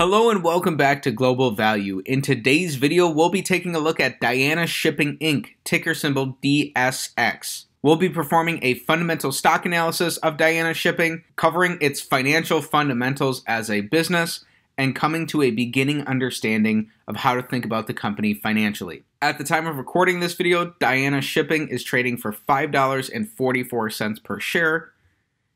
Hello and welcome back to Global Value. In today's video, we'll be taking a look at Diana Shipping Inc., ticker symbol DSX. We'll be performing a fundamental stock analysis of Diana Shipping, covering its financial fundamentals as a business, and coming to a beginning understanding of how to think about the company financially. At the time of recording this video, Diana Shipping is trading for $5.44 per share,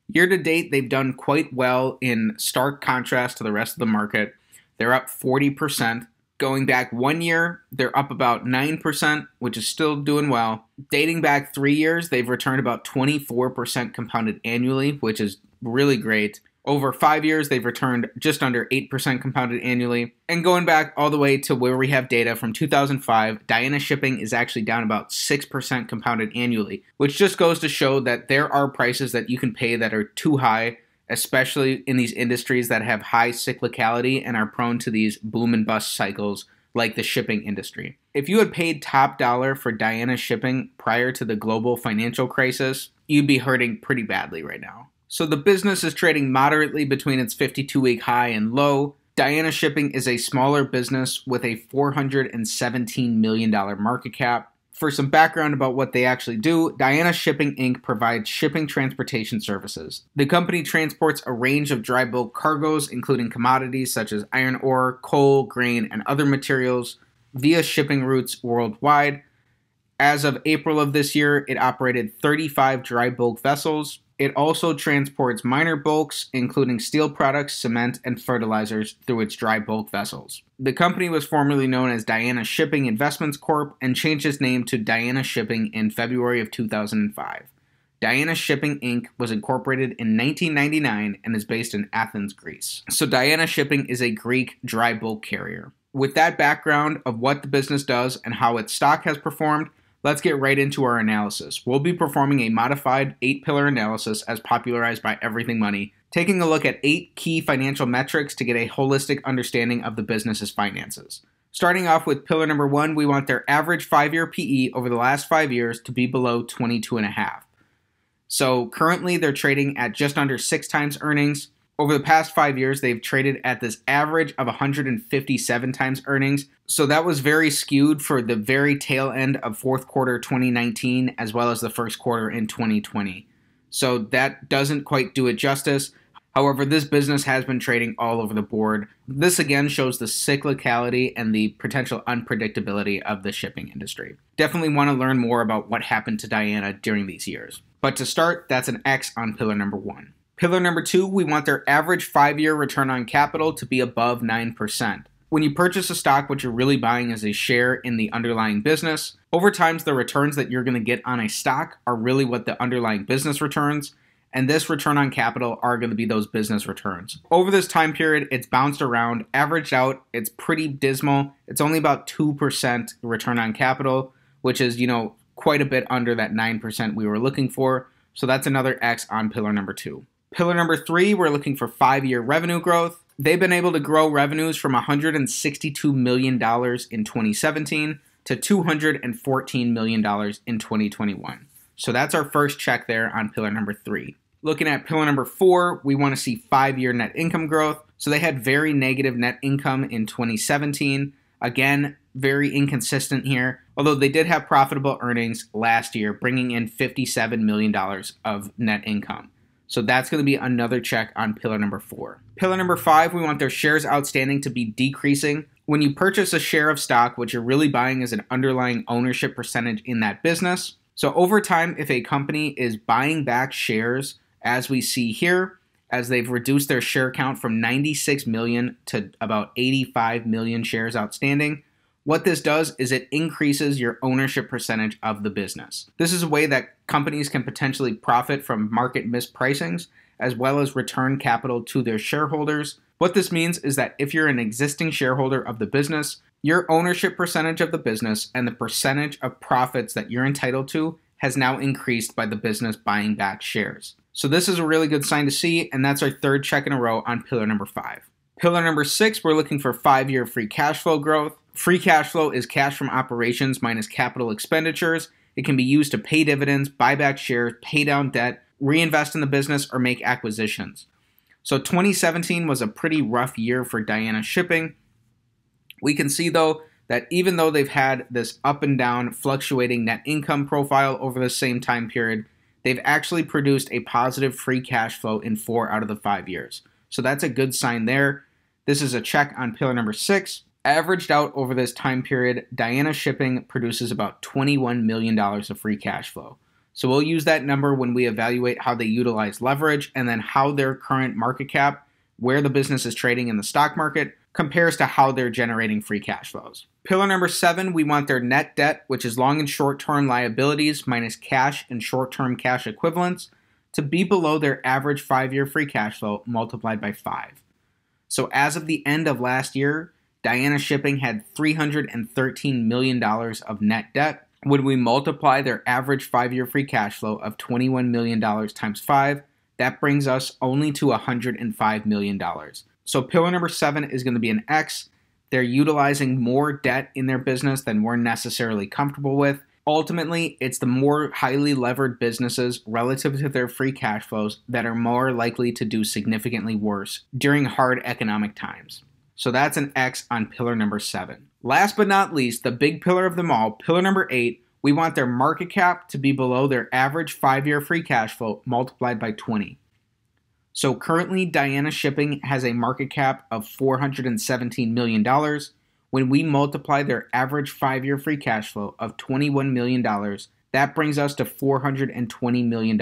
Year to date, they've done quite well in stark contrast to the rest of the market. They're up 40%. Going back one year, they're up about 9%, which is still doing well. Dating back three years, they've returned about 24% compounded annually, which is really great. Over five years, they've returned just under 8% compounded annually. And going back all the way to where we have data from 2005, Diana Shipping is actually down about 6% compounded annually, which just goes to show that there are prices that you can pay that are too high, especially in these industries that have high cyclicality and are prone to these boom and bust cycles like the shipping industry. If you had paid top dollar for Diana Shipping prior to the global financial crisis, you'd be hurting pretty badly right now. So the business is trading moderately between its 52 week high and low. Diana Shipping is a smaller business with a $417 million market cap. For some background about what they actually do, Diana Shipping Inc. provides shipping transportation services. The company transports a range of dry bulk cargoes, including commodities such as iron ore, coal, grain, and other materials, via shipping routes worldwide. As of April of this year, it operated 35 dry bulk vessels, it also transports minor bulks, including steel products, cement, and fertilizers, through its dry bulk vessels. The company was formerly known as Diana Shipping Investments Corp. and changed its name to Diana Shipping in February of 2005. Diana Shipping Inc. was incorporated in 1999 and is based in Athens, Greece. So, Diana Shipping is a Greek dry bulk carrier. With that background of what the business does and how its stock has performed, Let's get right into our analysis. We'll be performing a modified eight pillar analysis as popularized by Everything Money, taking a look at eight key financial metrics to get a holistic understanding of the business's finances. Starting off with pillar number one, we want their average five year PE over the last five years to be below 22.5. So currently they're trading at just under six times earnings. Over the past five years, they've traded at this average of 157 times earnings. So that was very skewed for the very tail end of fourth quarter 2019 as well as the first quarter in 2020. So that doesn't quite do it justice. However, this business has been trading all over the board. This again shows the cyclicality and the potential unpredictability of the shipping industry. Definitely want to learn more about what happened to Diana during these years. But to start, that's an X on pillar number one. Pillar number two, we want their average five year return on capital to be above 9%. When you purchase a stock, what you're really buying is a share in the underlying business. Over time, the returns that you're going to get on a stock are really what the underlying business returns, and this return on capital are going to be those business returns. Over this time period, it's bounced around, averaged out, it's pretty dismal. It's only about 2% return on capital, which is, you know, quite a bit under that 9% we were looking for. So that's another X on pillar number two. Pillar number three, we're looking for five year revenue growth. They've been able to grow revenues from $162 million in 2017 to $214 million in 2021. So that's our first check there on pillar number three. Looking at pillar number four, we want to see five year net income growth. So they had very negative net income in 2017. Again, very inconsistent here, although they did have profitable earnings last year, bringing in $57 million of net income. So that's going to be another check on pillar number four. Pillar number five, we want their shares outstanding to be decreasing. When you purchase a share of stock, what you're really buying is an underlying ownership percentage in that business. So over time, if a company is buying back shares, as we see here, as they've reduced their share count from 96 million to about 85 million shares outstanding, what this does is it increases your ownership percentage of the business. This is a way that companies can potentially profit from market mispricings as well as return capital to their shareholders. What this means is that if you're an existing shareholder of the business, your ownership percentage of the business and the percentage of profits that you're entitled to has now increased by the business buying back shares. So, this is a really good sign to see, and that's our third check in a row on pillar number five. Pillar number six, we're looking for five year free cash flow growth. Free cash flow is cash from operations minus capital expenditures. It can be used to pay dividends, buy back shares, pay down debt, reinvest in the business, or make acquisitions. So 2017 was a pretty rough year for Diana Shipping. We can see though that even though they've had this up and down fluctuating net income profile over the same time period, they've actually produced a positive free cash flow in four out of the five years. So that's a good sign there. This is a check on pillar number six. Averaged out over this time period, Diana Shipping produces about $21 million of free cash flow. So we'll use that number when we evaluate how they utilize leverage and then how their current market cap, where the business is trading in the stock market, compares to how they're generating free cash flows. Pillar number seven, we want their net debt, which is long and short term liabilities minus cash and short term cash equivalents, to be below their average five year free cash flow multiplied by five. So as of the end of last year, Diana Shipping had $313 million of net debt. When we multiply their average five year free cash flow of $21 million times five, that brings us only to $105 million. So pillar number seven is going to be an X. They're utilizing more debt in their business than we're necessarily comfortable with. Ultimately, it's the more highly levered businesses relative to their free cash flows that are more likely to do significantly worse during hard economic times. So that's an X on pillar number seven. Last but not least, the big pillar of them all, pillar number eight, we want their market cap to be below their average five year free cash flow multiplied by 20. So currently, Diana Shipping has a market cap of $417 million. When we multiply their average five year free cash flow of $21 million, that brings us to $420 million.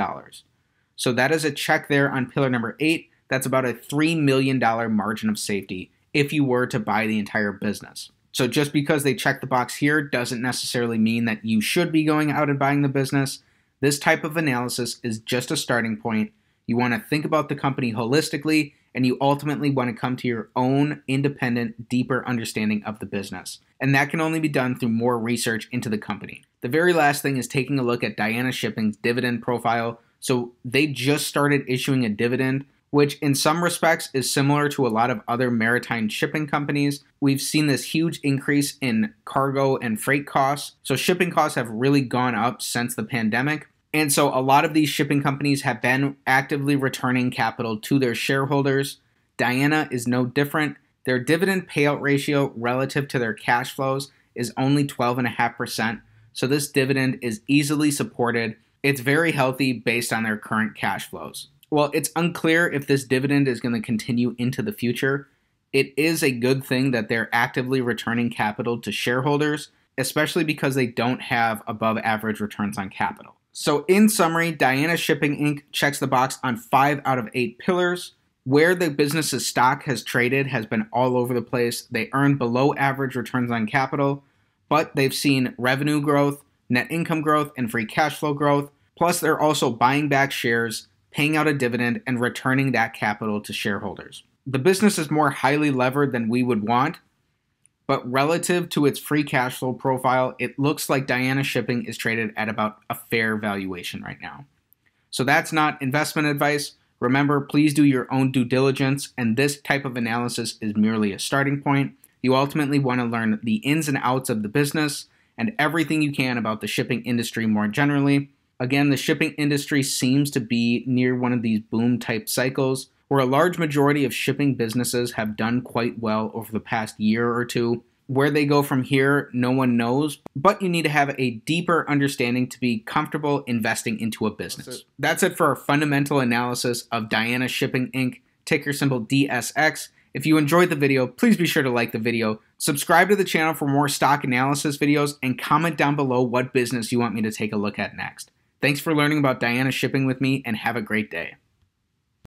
So that is a check there on pillar number eight. That's about a $3 million margin of safety if you were to buy the entire business. So just because they check the box here doesn't necessarily mean that you should be going out and buying the business. This type of analysis is just a starting point you want to think about the company holistically, and you ultimately want to come to your own independent, deeper understanding of the business. And that can only be done through more research into the company. The very last thing is taking a look at Diana Shipping's dividend profile. So they just started issuing a dividend, which in some respects is similar to a lot of other maritime shipping companies. We've seen this huge increase in cargo and freight costs. So shipping costs have really gone up since the pandemic. And so a lot of these shipping companies have been actively returning capital to their shareholders. Diana is no different. Their dividend payout ratio relative to their cash flows is only 12.5%. So this dividend is easily supported. It's very healthy based on their current cash flows. Well, it's unclear if this dividend is going to continue into the future. It is a good thing that they're actively returning capital to shareholders, especially because they don't have above average returns on capital. So, in summary, Diana Shipping Inc. checks the box on five out of eight pillars. Where the business's stock has traded has been all over the place. They earn below average returns on capital, but they've seen revenue growth, net income growth, and free cash flow growth. Plus, they're also buying back shares, paying out a dividend, and returning that capital to shareholders. The business is more highly levered than we would want, but relative to its free cash flow profile, it looks like Diana Shipping is traded at about a fair valuation right now. So that's not investment advice. Remember, please do your own due diligence, and this type of analysis is merely a starting point. You ultimately want to learn the ins and outs of the business and everything you can about the shipping industry more generally. Again, the shipping industry seems to be near one of these boom type cycles where a large majority of shipping businesses have done quite well over the past year or two. Where they go from here, no one knows, but you need to have a deeper understanding to be comfortable investing into a business. That's it, That's it for our fundamental analysis of Diana Shipping Inc., ticker symbol DSX. If you enjoyed the video, please be sure to like the video, subscribe to the channel for more stock analysis videos, and comment down below what business you want me to take a look at next. Thanks for learning about Diana Shipping with me, and have a great day.